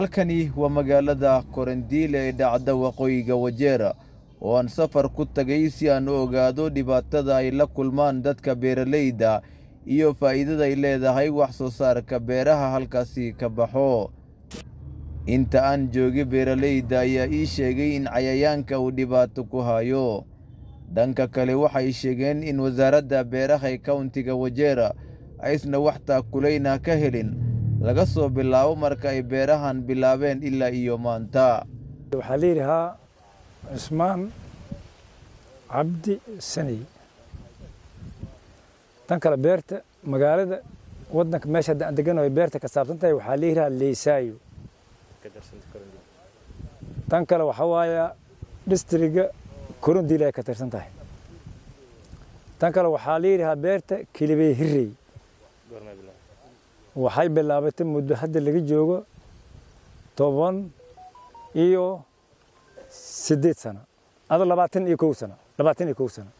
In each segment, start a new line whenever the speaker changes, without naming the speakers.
halkani waa magaalada korandiile ee dhacda waqooyiga wajeera oo aan safar ku tagay si aan u ogaado dhibaatada ay la kulmaan dadka beeralayda iyo faa'iidada ay leedahay wax soo saarka beeraha halkaasi ka baxo. Inta aan joogay beeralayda ayaa ii sheegay in cayayaanka uu dhibaato ku hayo. Dhanka kale waxay sheegeen in wasaaradda beeraha ee kowntiga wajeera aysna wax taakulayna ka helin laga soo bilaabo marka ay beerahan bilaabeen ilaa iyo maanta.
Waxaa la yidhahaa cabdi saney tan kale beerta magaalada wadanka meesha hadda aan deganayo beerta ka saabsan tahay waxaa la leysaayo tan kale waxaa waaya distriga korondil ay ka tirsan tahay. Tan kale waxaa la beerta kilibey hirey waxay bilaabatay muddo hadda laga joogo toban iyo siddeed sano. Ado labaatan iyo kow sano. Labaatan iyo kow sano.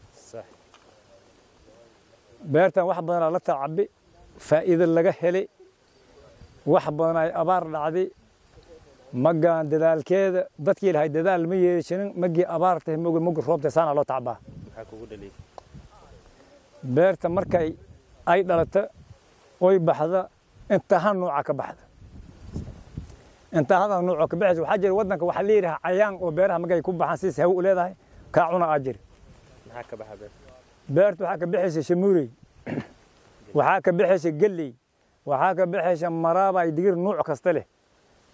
Beertan wax badanaa la tacabi faa'iido laga helay wax badan ay abaar dhacday. Magaan dadaalkeeda. Dadkii lahay dadaal ma yeeshanin magii abaar tahay mogi mogi roob tahay saana loo tacbaa beerta markay ay dhalata oy baxda intahan nuuca ka baxda. Intahada nuuco ka baxaysa waxaa jira waddanka waxaa yidhaha cayaan oo beeraha magay ku baxaan sidiis hawo u leedahay kaa cuna aa jira. Beerta? Waxaa ka baxaysa shamuurey waxaa ka baxaysa gelley waxaa ka baxaysa maraaba ay digir nuuc kasta leh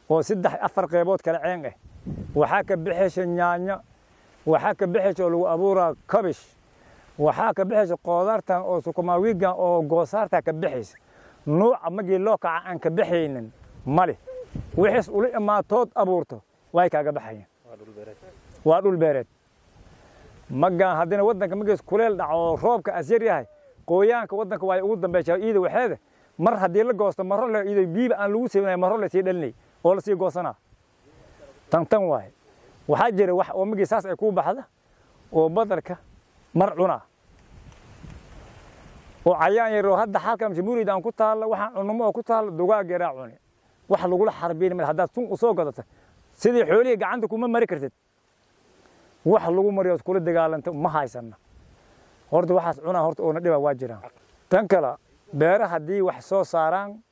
oo saddex afar qeybood kala ceen ah waxaa ka baxaysa yaanyo waxaa ka baxaysa oo lagu abuuraa kabish waxaa ka baxaysa qoodaartan oo sukumaawigan oo goosaarta ka baxaysa nuuca magii loo kaca aan ka baxaynin male wixiis ula imaatood abuurto way kaaga baxayaan. Waa dhul beereed. Magaan haddina waddanka magiis kuleel dhaco oo roobka asyar yahay qooyaanka waddanka waa ugu dambeyshaa iida waxeeda mar haddii la goosto maro le iido biiba aan lagu seynay maro la sii dhalinay oo la sii goosanaa. Tan tan waaye waxaa jira wax oo magii saas ay kuu baxda oo badarka mar cunaa oo cayaan yaroo hadda xalkan jamhuuriyadda aan ku taalla waxaan cunumo oo ku taalla dugaag yaraa cuni. Wax lagula xarbiin mal haddaad sun u soo gadata sidii xoolihii gacanta kuma mari kartid. Wax lagu mariyo kula dagaalanta ma haysana horta waxaas cunaa horta oona dhiba waa jiraan. Tan kale beera haddii wax soo saaraan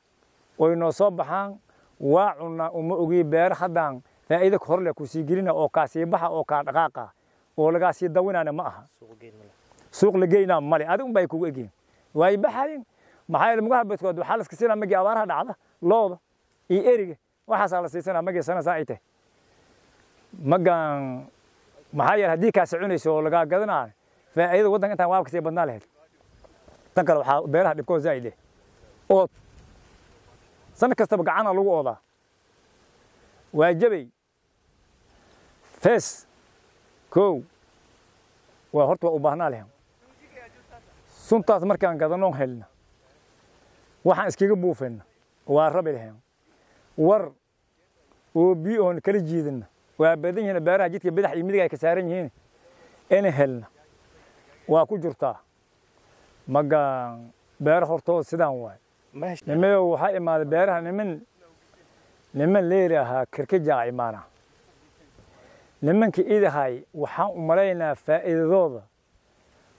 oy noo soo baxaan waa cunaa uma ogiy beera haddaan. Faa'iida horle ku sii gelina oo kaa sii baxa oo kaa dhaqaaqa oo lagaa sii dawinaana ma aha. Suuq la geynaa male adig unbay kugu egyihin waay baxayin maxaa yeele mugaha badkood waxaa laska siinaa magii abaaraha dhacda looda iyo eriga waxaasaa la siisanaa magii sana ay tahay magaan maxaa yeele haddii kaa soconayso oo lagaa gadanaa faa'iidada waddanka intaan waabka sii badnaa lahayd tan kale waxaa beeraha dhibkoo zaa'id eh. Ood. Sanad kastaba gacana lagu oodaa. Waa jabay. Fees. Kow. Waa horta waa u baahnaa lehen suntaas markaan gadanoon helna waxaan iskaga buufayna waa rabi lahayn war oo biyo oon kala jiidana waa badan yihiin beeraha jidka bidax iyo midig ay ka saaran yihiin. Ina helna waa ku jirtaa magaan beera hortooda sidaan waay. Nimayo waxaa imaaday beeraha niman. Niman leerahaa kirkijaa imaana nimanka idahay waxaan u malaynaa faa'iidadooda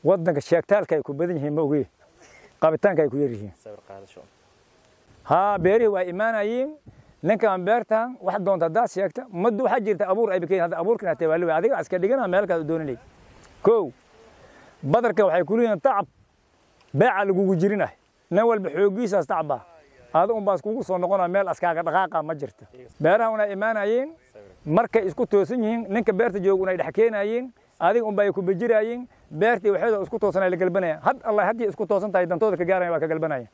waddanka sheegtaalka ay ku badan yihiin ma ogee qabitaanka ay ku yar yihiin. Haa beerihii waa imaanayiin. Ninkaan beertan wax doonta haddaad sheegta madda waxaa jirta abuur ay bikeen hadda abuurkan hatee waa leeyahay adiga iska dhigana meelkaad u dooninay kow badarka waxay ku leeyihiin tacab. Beeca lagugu jirinah nin walba xooggiisaas tacbaa ada un baas kugu soo noqonaa meel askaaga dhaqaaqa ma jirta. Beeraha unay imaanayeen markay isku toosan yihiin ninka beerta jooga unay dhex keenayeen adiga unba ay ku bejiraayeen beertii waxeeda isku toosan ay la galbanayaan had allah haddii isku toosan tahay dantooda ka gaaraya waa ka galbanaya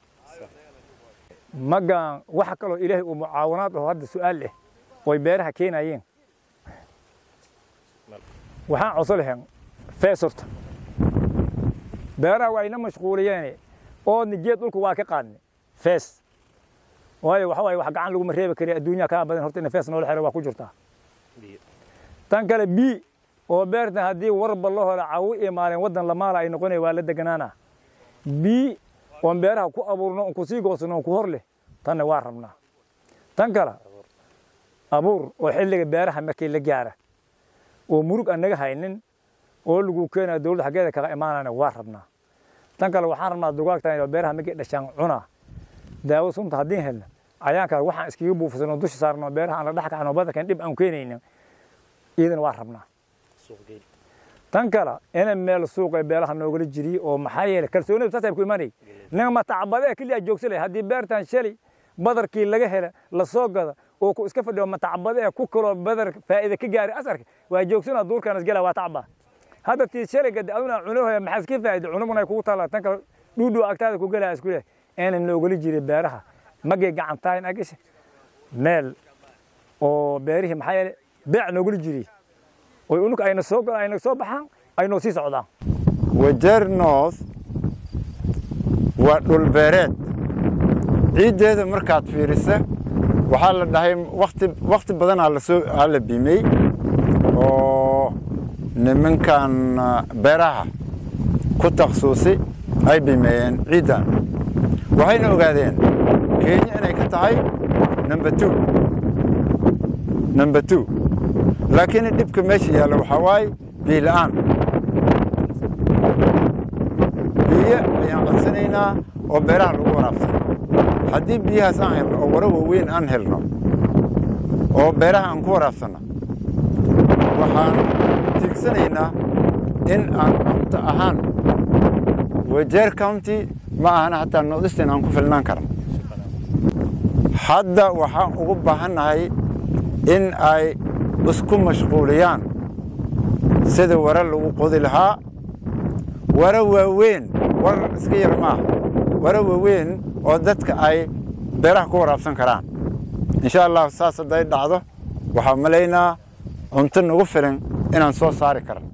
magaan waxa kaloo ilaahay uu mucaawanaad aho hadda su'aal eh oy beeraha keenayeen. Waxaan coso lahayn feesorta. Beeraha waa ina mashquuliyeene oodna geed dhulka waa ka qaadne fees. Waayo waxa waaye wax gacan laguma reebi kari adduunyaha kaa badan horta ina fees noola xero waa ku jirtaa. Tan kale bii oo beertan haddii warba la hore cawu imaaleen waddan lamaala ay noqonaya waa la deganaana. Bii oon beeraha ku abuurno on ku sii goosano on ku hor leh tanna waa rabnaa tan kale abuur oo xilliga beeraha markii la gaara oo murug aan haynin oo lagu keenaya dowladda xaggeeda kaga imaanayna waa rabnaa tan kale waxaan rabnaa dugaagtan oo beeraha markii dhashaan cunaa daawo sunta haddii helna cayaankaas waxaan iskaga buufsano dusha saarno beeraha aan la dhex kacno badarkan dhib aan keenaynin iyadana waa rabnaa tan kale ina meel suuqa beelaha noogala jiriy oo maxaa yeelay kalsoonida saasay ku imanay ninga matacabadee keliya joogsalay haddii beertan shalay badarkii laga hela la gada oo ku iska fadhiyo matacabadee ku kaloo badar faa'iida ka gaari asarka waa joogsana duurkan isgala waa tacba hadda tii shalay gadi aduna cunuhoya maxaa iska faa'iida cunuguna kugu taala tan kale dhuudhu agtaada ku galaa isku leh ina noogala jiray beeraha magay gacantayn agasha meel oo beerihii maxaa yeelay beec noogala jiray oy unug ayna soo galaan ayna soo baxaan aynoo sii socdaan.
Wajeer north waa dhul beereed. Ciiddeeda markaad fiirisa waxaa la dhahay wakti wakti badanaa la soo aa la bimey oo nimankan beeraha ku takhsuusi ay bimeeyeen ciiddan waxayna ogaadeen kenya inay ka tahay number two. Number two laakiin dhibka meesha yaalla waxaa waaye biyo biyo ayaan codsanaynaa oo beeraha lagu waraabsana haddii biyahaas aan helno oo waro waaweyn aan helno oo beeraha aan ku waraabsanno waxaan tiigsanaynaa in aan cunto ahaan wajeer county ma ahana hataa noodistan aan ku filnaan karno hadda waxaan ugu baahannahay in ay isku mashquuliyaan. Sida ware lagu qodi lahaa ware waaweyn war iska yar maaha ware waaweyn oo dadka ay beeraha ku waraabsan karaan. Insha allah saas hadday dhacdo waxaa malaynaa cunto nagu filan inaan soo saari karno